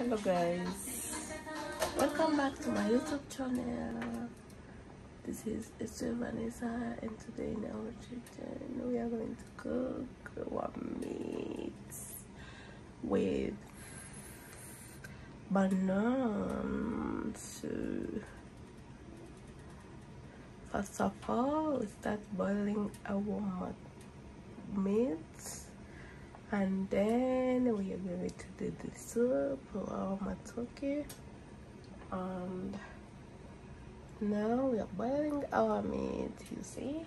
hello guys. Welcome back to my youtube channel. This is Esther Vanessa and today in our kitchen we are going to cook our meat with bananas first of all start boiling our meat and then we are going to do the soup for our matoke. And now we are boiling our meat you see.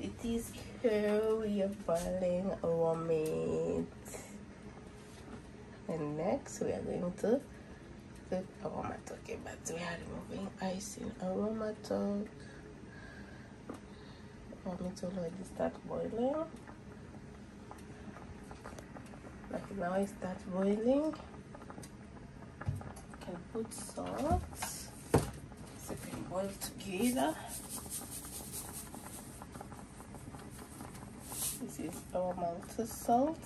It is here we are boiling our meat. And next we are going to cook our matoke but we are removing icing in our matoke for me to already start boiling? Like now it starts boiling can put salt. So it can boil together. This is our malted salt.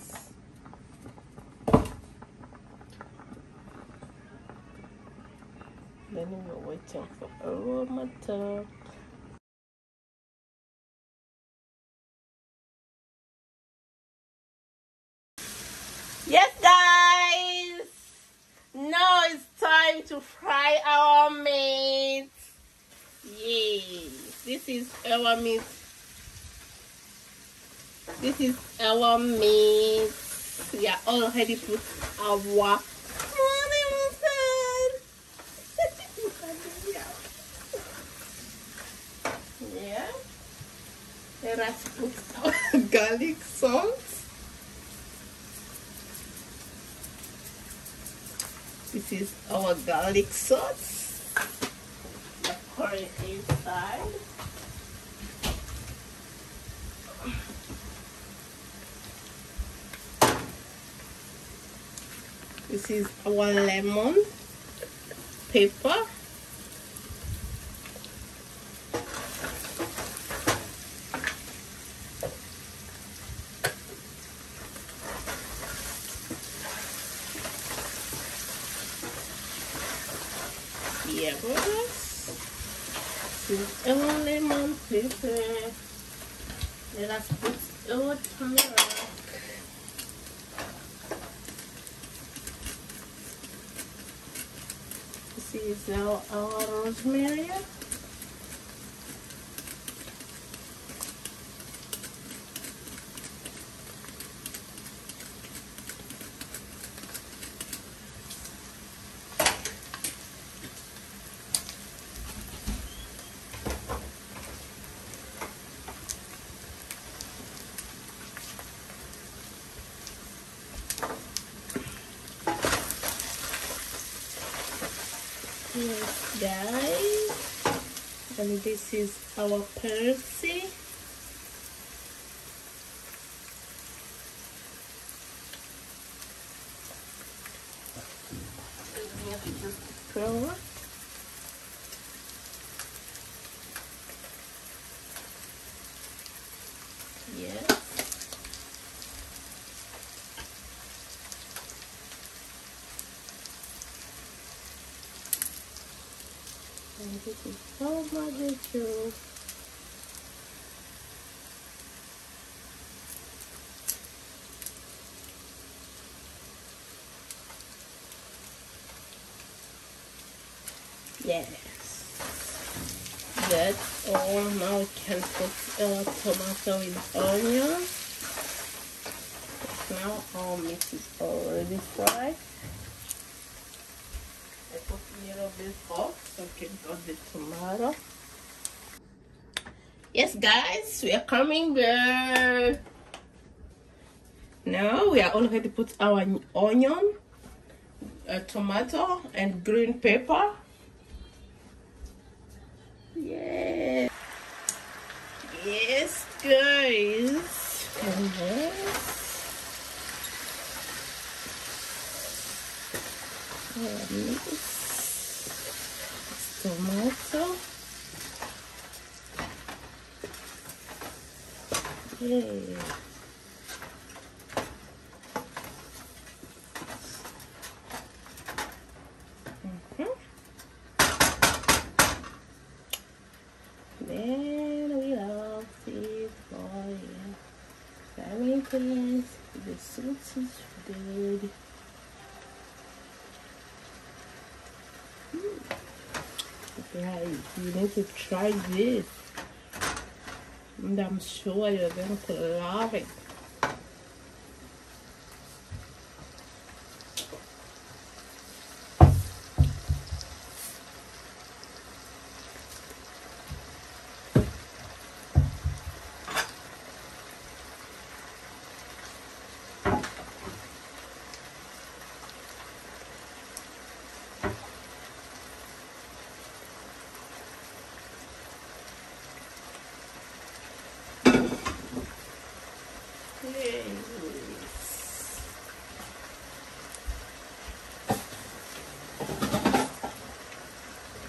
Then we're waiting for aroma Yes, guys. Now it's time to fry our meat. Yay. This is our meat. This is our meat. We are already put our yeah. Let us put garlic salt. This is our garlic sauce. The curry inside. This is our lemon pepper. With our lemon pepper. Let us put our turmeric. This is now our rosemary. Yes, guys. And this is our Percy. Flour. Yes. And this is so. Yes. That's all. Now we can put uh, tomato with onion. Now our meat is already fried. I put a little bit hot can cut the tomato. Yes, guys, we are coming there. Now we are already put our onion, a tomato, and green pepper. Yeah. Yes, guys. And this. tomato. Yeah. the sauce is ready. Mm. Guys, you need to try this. And I'm sure you're going to love it.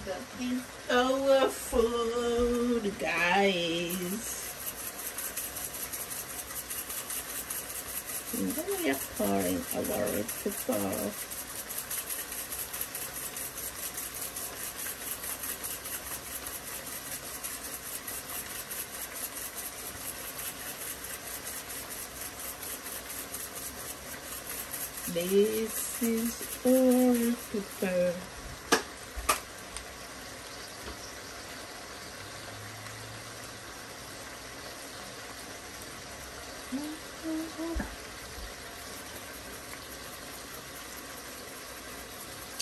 That is our food, guys. And then we are pouring our recipe. This is all prepared.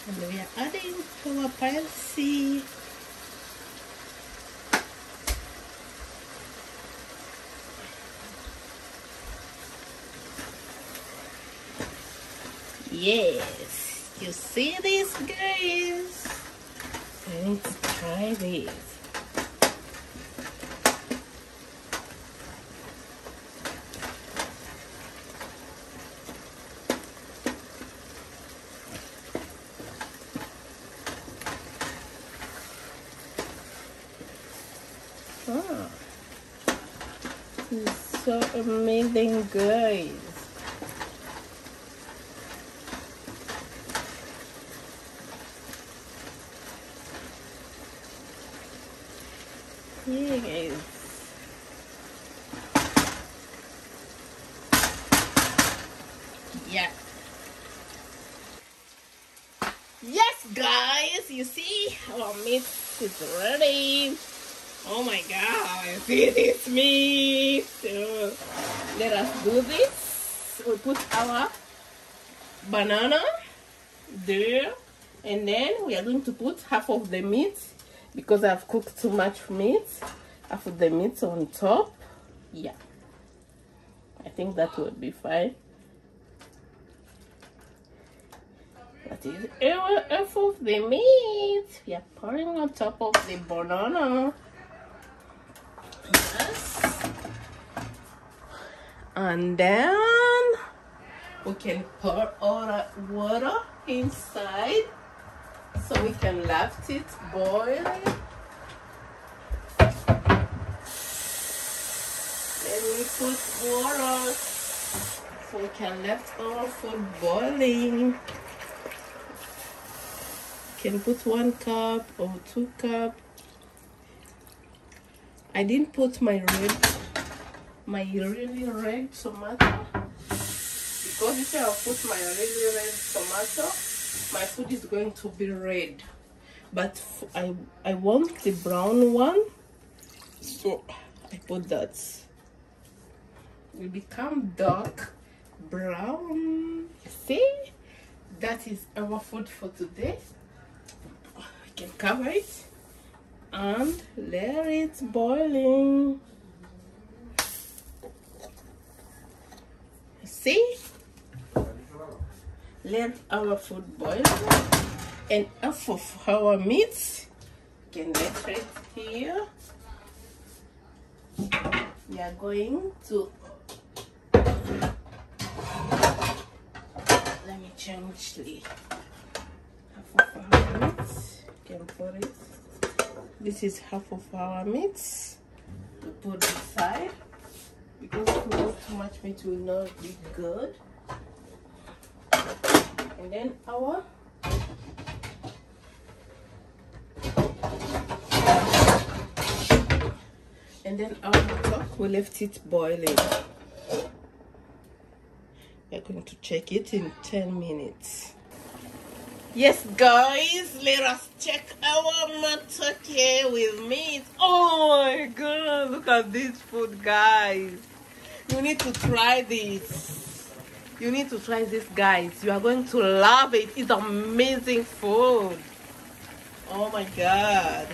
And we are adding to our fancy Yes, you see this, guys? Let's try this. Ah, this is so amazing, guys. Guys. Yeah. Yes, guys, you see oh, our meat is ready. Oh my god, see this meat. So, let us do this. We put our banana there, and then we are going to put half of the meat because I've cooked too much meat. I put the meat on top. Yeah, I think that will be fine. That is half of the meat. We are pouring on top of the banana. Yes. And then we can pour all our water inside so we can left it boiling. Then we put water so we can left our food boiling. Can put one cup or two cup. I didn't put my red, my really red tomato because if I put my really red tomato, my food is going to be red. But I I want the brown one so I put that. Will become dark brown. See? That is our food for today. We can cover it. And let it boiling. See let our food boil. And half of our meat. Can let it here. We are going to let me change the half of our meat. Can put it. This is half of our meat. We put inside because too much meat will not be good and then our and then our top we left it boiling. We're going to check it in 10 minutes. Yes guys let us check our matoke with meat. Oh my god look at this food guys. You need to try this you need to try this guys. You are going to love it. It's amazing food. Oh my god.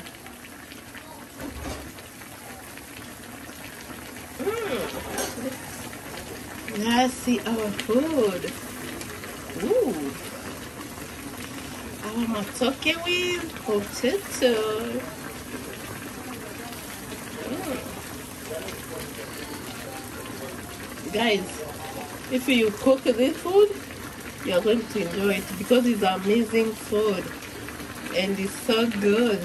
Mm. let's see our food. Ooh. our matoke with potato. Guys if you cook this food you are going to enjoy it because it's amazing food and it's so good.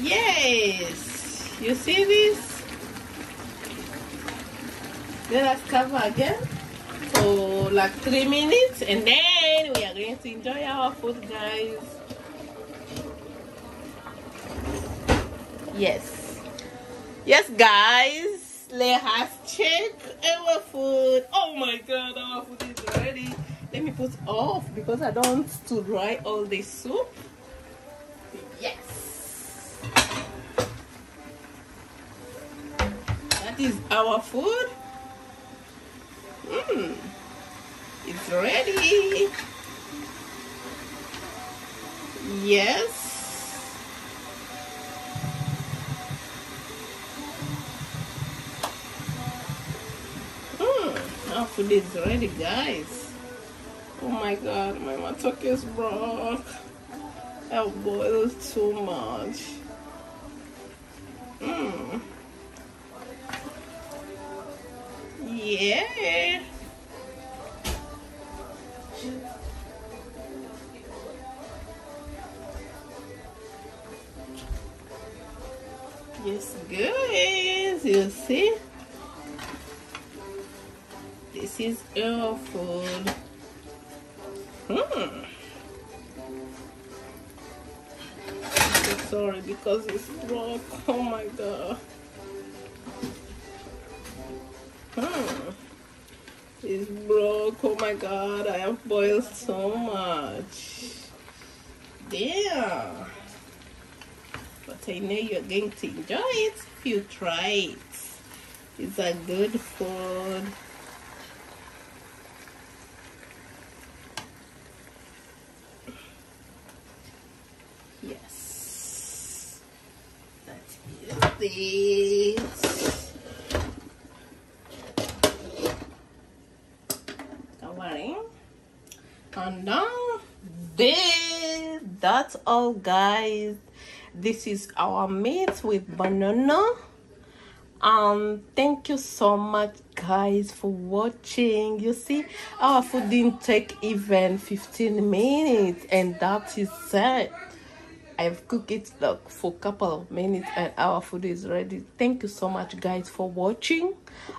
Yes! You see this? Let us cover again for like three minutes and then we are going to enjoy our food guys. Yes. Yes guys. Let us check. Oh my god, our food is ready. Let me put off because I don't want to dry all the soup. Yes. That is our food. Mmm. It's ready. Yes. Our food is ready, guys. Oh my god, my matoke is broke. I boiled too much. Mmm. Yeah. Yes, guys, you see? This is food. Hmm. So sorry because it's broke. Oh my god. Hmm. It's broke. Oh my god. I have boiled so much. Damn. But I know you're going to enjoy it if you try it. It's a good food. This covering and now this that's all guys. This is our meat with banana. Um thank you so much guys for watching. You see our food didn't take even 15 minutes and that is it I've cooked it like for a couple of minutes and our food is ready. Thank you so much guys for watching.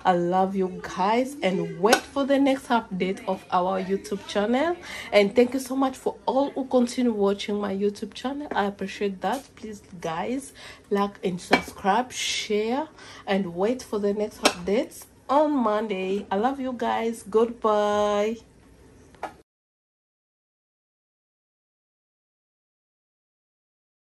I love you guys and wait for the next update of our YouTube channel. And thank you so much for all who continue watching my YouTube channel. I appreciate that. Please guys like and subscribe, share and wait for the next updates on Monday. I love you guys. Goodbye.